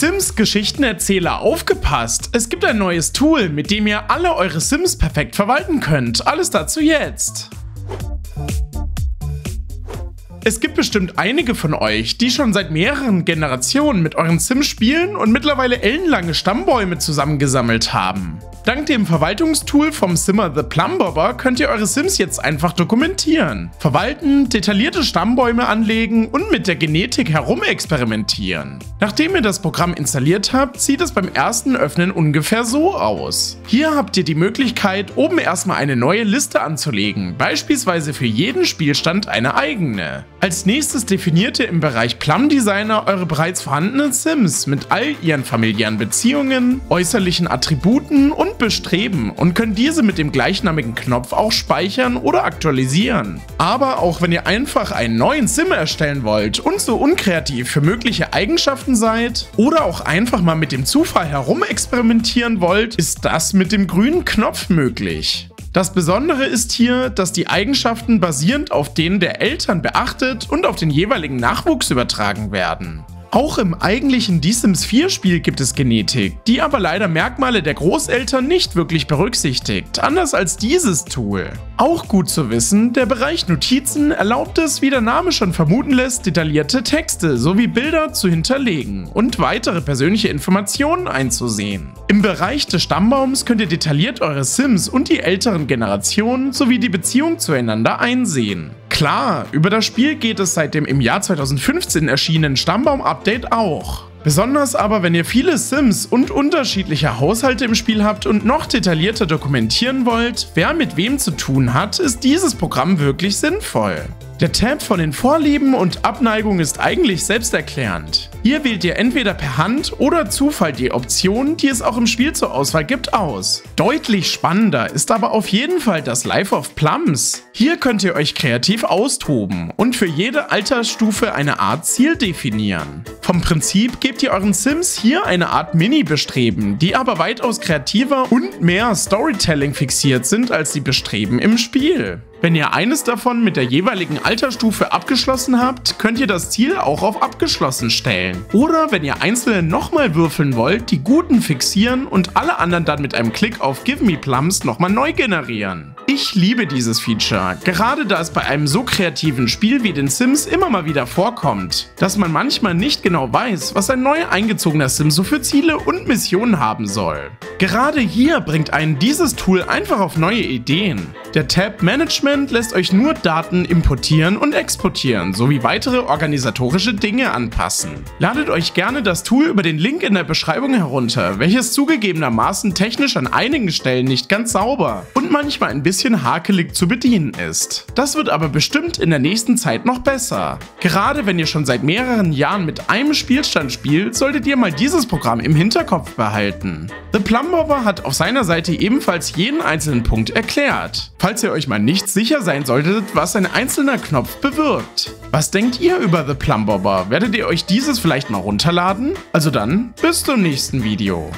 Sims Geschichtenerzähler aufgepasst! Es gibt ein neues Tool, mit dem ihr alle eure Sims perfekt verwalten könnt. Alles dazu jetzt! Es gibt bestimmt einige von euch, die schon seit mehreren Generationen mit euren Sims spielen und mittlerweile ellenlange Stammbäume zusammengesammelt haben. Dank dem Verwaltungstool vom Simmer The Plumbobber könnt ihr eure Sims jetzt einfach dokumentieren, verwalten, detaillierte Stammbäume anlegen und mit der Genetik herumexperimentieren. Nachdem ihr das Programm installiert habt, sieht es beim ersten Öffnen ungefähr so aus. Hier habt ihr die Möglichkeit, oben erstmal eine neue Liste anzulegen, beispielsweise für jeden Spielstand eine eigene. Als nächstes definiert ihr im Bereich Plum Designer eure bereits vorhandenen Sims mit all ihren familiären Beziehungen, äußerlichen Attributen und bestreben und könnt diese mit dem gleichnamigen Knopf auch speichern oder aktualisieren. Aber auch wenn ihr einfach einen neuen Sim erstellen wollt und so unkreativ für mögliche Eigenschaften seid oder auch einfach mal mit dem Zufall herumexperimentieren wollt, ist das mit dem grünen Knopf möglich. Das Besondere ist hier, dass die Eigenschaften basierend auf denen der Eltern beachtet und auf den jeweiligen Nachwuchs übertragen werden. Auch im eigentlichen The Sims 4 Spiel gibt es Genetik, die aber leider Merkmale der Großeltern nicht wirklich berücksichtigt, anders als dieses Tool. Auch gut zu wissen, der Bereich Notizen erlaubt es, wie der Name schon vermuten lässt, detaillierte Texte sowie Bilder zu hinterlegen und weitere persönliche Informationen einzusehen. Im Bereich des Stammbaums könnt ihr detailliert eure Sims und die älteren Generationen sowie die Beziehung zueinander einsehen. Klar, über das Spiel geht es seit dem im Jahr 2015 erschienenen Stammbaum-Update auch. Besonders aber, wenn ihr viele Sims und unterschiedliche Haushalte im Spiel habt und noch detaillierter dokumentieren wollt, wer mit wem zu tun hat, ist dieses Programm wirklich sinnvoll. Der Tab von den Vorlieben und Abneigungen ist eigentlich selbsterklärend. Hier wählt ihr entweder per Hand oder Zufall die Option, die es auch im Spiel zur Auswahl gibt, aus. Deutlich spannender ist aber auf jeden Fall das Life of Plums. Hier könnt ihr euch kreativ austoben und für jede Altersstufe eine Art Ziel definieren. Vom Prinzip gebt ihr euren Sims hier eine Art Mini-Bestreben, die aber weitaus kreativer und mehr Storytelling fixiert sind als die Bestreben im Spiel. Wenn ihr eines davon mit der jeweiligen Altersstufe abgeschlossen habt, könnt ihr das Ziel auch auf abgeschlossen stellen. Oder wenn ihr einzelne nochmal würfeln wollt, die guten fixieren und alle anderen dann mit einem Klick auf Give Me Plums nochmal neu generieren. Ich liebe dieses Feature, gerade da es bei einem so kreativen Spiel wie den Sims immer mal wieder vorkommt, dass man manchmal nicht genau weiß, was ein neu eingezogener Sim so für Ziele und Missionen haben soll. Gerade hier bringt einen dieses Tool einfach auf neue Ideen. Der Tab Management lässt euch nur Daten importieren und exportieren, sowie weitere organisatorische Dinge anpassen. Ladet euch gerne das Tool über den Link in der Beschreibung herunter, welches zugegebenermaßen technisch an einigen Stellen nicht ganz sauber und manchmal ein bisschen hakelig zu bedienen ist. Das wird aber bestimmt in der nächsten Zeit noch besser. Gerade wenn ihr schon seit mehreren Jahren mit einem Spielstand spielt, solltet ihr mal dieses Programm im Hinterkopf behalten. The Plumbover hat auf seiner Seite ebenfalls jeden einzelnen Punkt erklärt falls ihr euch mal nicht sicher sein solltet, was ein einzelner Knopf bewirkt. Was denkt ihr über The Plumbobber? Werdet ihr euch dieses vielleicht mal runterladen? Also dann, bis zum nächsten Video.